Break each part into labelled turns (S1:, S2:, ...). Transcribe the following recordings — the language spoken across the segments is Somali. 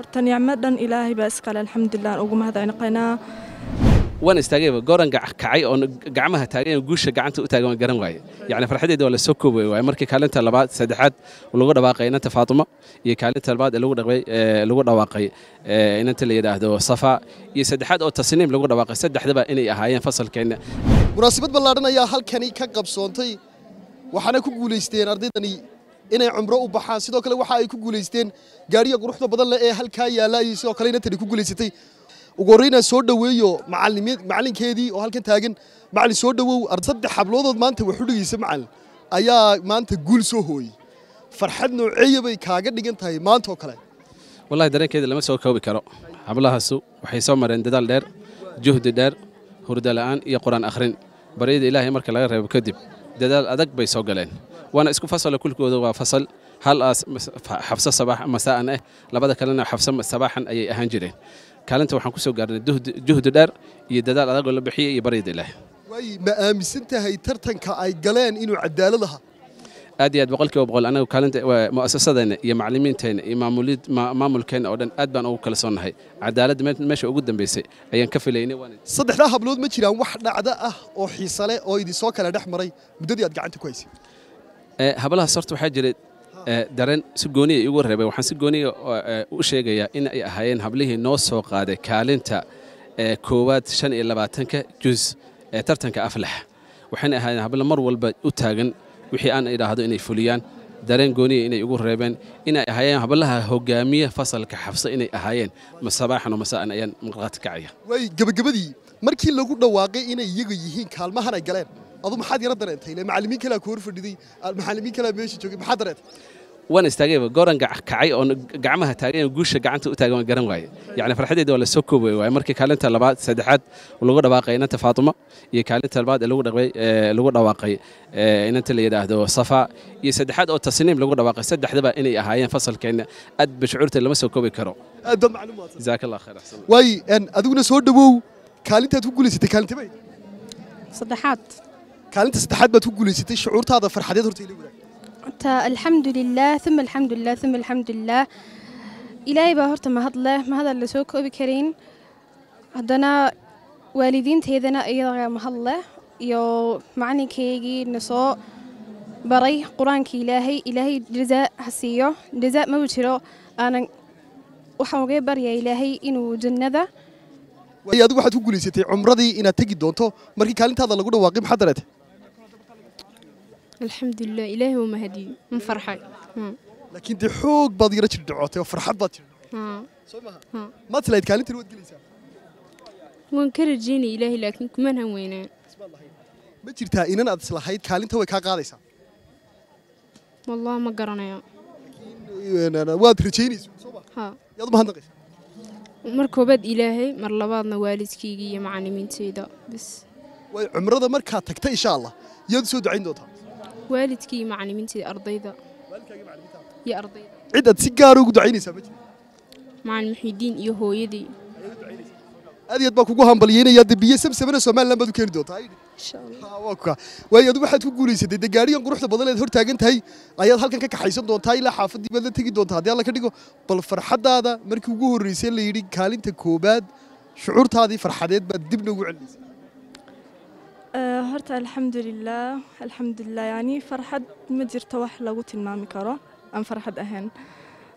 S1: horta nicmo dhan ilaahay baa iskale alxamdulilah aan ugu mahadnaqaynaa
S2: waan istaagayba gooran kacay oo gacmaha taagay oo guusha gacanta u taagan waan garan waaye yacni farxadeeda waa la soo koobay waaye markii kaalinta labaad saddexaad lagu dhawaaqay inanta faatimo iyo kaalinta labaad ee lagu dhaqay lagu dhawaaqay inanta la yidhaahdo safa iyo saddexaad oo tasniim lagu dhawaaqay saddexdaba inay ahaayeen fasalkeenna
S3: munaasabad ballaadhan ayaa halkani ka qabsoontay waxaana ku guulaysteen ardaydani inay cumro u baxaan. Sidoo kale waxa ay ku guulaysteen gaariga quruxda badan leh ee halkaa yaalla ayay sidoo kale inantani ku guulaysatay ugu horreynaa soo dhoweeyo macallinkeedii oo halkan taagan. Macallin soo dhowow saddex habloodood maanta wax u dhigaysa macallin ayaa maanta guul soo hooyey. Farxad nooceeya bay kaaga dhigan tahay maanta kale?
S2: Wallahi dareenkeeda lama soo koobi karo. Hablahaasu waxay soo mareen dadaal dheer juhdi dheer hurdo la'aan iyo qur'aan akhrin. Baryada ilaahay marka laga reebo kadib dadaal adag bay soo galeen waana isku fasalo kulkooda waa fasal. Hal aas xabso sabaax masaa'an ah labada kalena xabso sabaaxan ayay ahaan jireen. Kaalinta waxaan ku soo gaarnay juhdi dheer iyo dadaal adagoo la bixiyey iyo baryada ilaahay.
S3: Waayi ma aaminsan tahay tartanka ay galeen inuu cadaalad aha
S2: aad iyo aad boqolkiiba boqol anagu kaalinta mu'asasadeenna iyo macallimiinteenna iyo maamulkeenna oo dhan aad baan ugu kalsoonnahay cadaaladda meesha ugu dambaysay ayaan ka filaynay
S3: saddexdaa hablood ma jiraan wax dhacda ah oo xiise leh oo idin soo kale dhex maray. Muddadii aad gacanta ku haysay
S2: hablahaas horta waxaa jiray dareen si gooniya iigu reebay waxaan si gooniya u sheegayaa in ay ahaayeen hablihii noo soo qaaday kaalinta koowaad shan iyo labaatanka juz ee tartanka aflax. Waxayna ahaayeen hablo mar walba u taagan wixii aan idhaahdo inay fuliyaan dareen gooniya inay igu reebeen inay ahaayeen hablaha hogaamiya fasalka xabso inay ahaayeen. Masabaaxan oo masaa'an ayaan marqaati kacaya
S3: waay gebagabadii markii lagu dhawaaqay inay iyaga yihiin kaalmahan ay galeen adu maxaad yara dareentay ile macallimiin kalea ku hor fadhiday macallimiin kalea meesha joogay maxaad dareentay
S2: waan istaagayba gooran kacay oo gacmaha taagay oo guusha gacanta u taagan waan garan waaye. Yacni farxadeeda waa la soo koobay waaye. Markii kaalinta labaad saddexaad lagu dhawaaqay inanta faatimo iyo kaalinta labaad ee lagu dhaqay lagu dhawaaqay inanta la yidhaahdo safa iyo saddexaad oo tasniim lagu dhawaaqay saddexdaba inay ahaayeen fasalkeenna aad bashucuurta lama soo koobi karo.
S3: Aad baa macluum
S2: jazaaka allah khayr axsan
S3: waayi adiguna soo dhowow kaalintaad ku guulaysatay kaalintee
S1: saddexaad
S4: كانت استحاد بتقولي ستي شعور هذا فرحة درتي لي تا الحمد لله ثم الحمد لله ثم الحمد لله. إلهي بهرت ما هذا الله ما هذا اللي سوكو بكرين هدنا والدين تهذنا أيضا ما الله. يو معني كيجي نساء بري قرآن كي
S3: إلهي. إلهي جزاء حسيه جزاء ما بتشرى أنا وحوجي بري يا إلهي إنه جنة ذا
S5: ويا دوحة تقولي ستي عمر ذي
S3: إن تجد دونتو. مركي كالين هذا لقوله واقيم حضرته الحمد لله إلهي وما هدي مفرحة لكن دي حوق
S5: بعض يرتش الدعوة. وفرحة بعض ما تلاقي كانت
S3: الود جلسة وانكر جيني إلهي لكن كمان هم وينان
S5: ما جرتها إن
S3: أنا أتصل هاي كانت
S5: هو
S3: كاقا والله ما
S5: قرنا يا. أنا واد رجيني ها. يضم هندقيس مركوبات
S3: إلهي مرلباتنا معاني من تيدا بس. عمرها مركات تكتا إن شاء
S5: الله. ينسود عندها والدك يعني معلمتي
S3: أرضيضة يا أرضيضة عدد سجارة ودعيني سبج مع
S5: المحيدين إيوه يهو يدي.
S3: هذه يطبق وجوهم بليين يد بيه سب سبنا سمال لما دو كيردو تايد إن
S5: شاء الله.
S3: آه، هواك ويا دو بحد فقولي سد دجاري يوم قروح تبضل يدور تاجن تاي. أيا هل كان كحيسون دون تاي لا حافظ دي بدل تيجي دون تاي الله كديكو بل فرحة هذا مركو جوه الرسالة يدي كالين تكوباد شعور تادي فرحة ديت بدي بنو جوه celinaysa
S1: horta alxamdulilah alxamdulilah yani farxad ma jirto wax lagu tilmaami karo aan farxad ahayn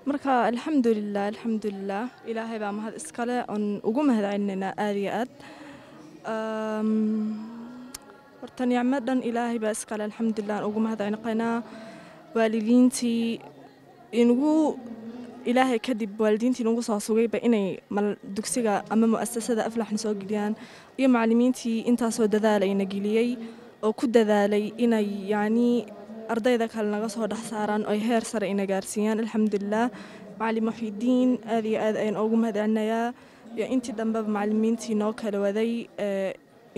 S1: marka alxamdulilah alxamdulilah ilaahay baa mahad iskale oon ugu mahadcelinaynaa aad iyo aad horta nicmo dhan ilaahay baa iskale alxamdulilah aan ugu mahadcelinaynaa waalidiintii inugu ilaahay kadib waalidiintii nagu soo sugayba inay dugsiga ama mu'asasada aflaxna soo geliyaan. Iyo macallimiintii intaasoo dadaalayna geliyey oo ku dadaalay inay yacnii ardayda kale naga soo dhex saaraan oo heer sare ina gaarsiiyaan. Alxamdulilah macallin muxiidiin aad iyo aad ayaan ugu mahadcelinayaa iyo intii dambeba macallimiintii noo kala waday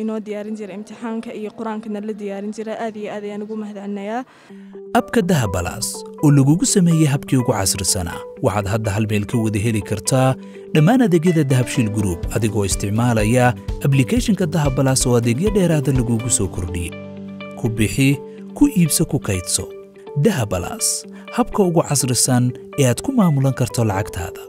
S1: inoo diyaarin jiray imtixaanka iyo qur'aankana la diyaarin jiray aad iyo aad ayaan ugu mahadcelinayaa.
S6: Abka dahabalaas oo lagugu sameeyey habkii ugu casrisanaa waxaad hadda hal meel ka wada heli kartaa dhammaan adeegyada dahabshiil gruub adigoo isticmaalaya ablikhethonka dahabalaas oo adeegyo dheeraada lagugu soo kordhiyey ku bixi ku iibso ku kaydso. Dahabalaas habka ugu casrisan ee aad ku maamulan karto lacagtaada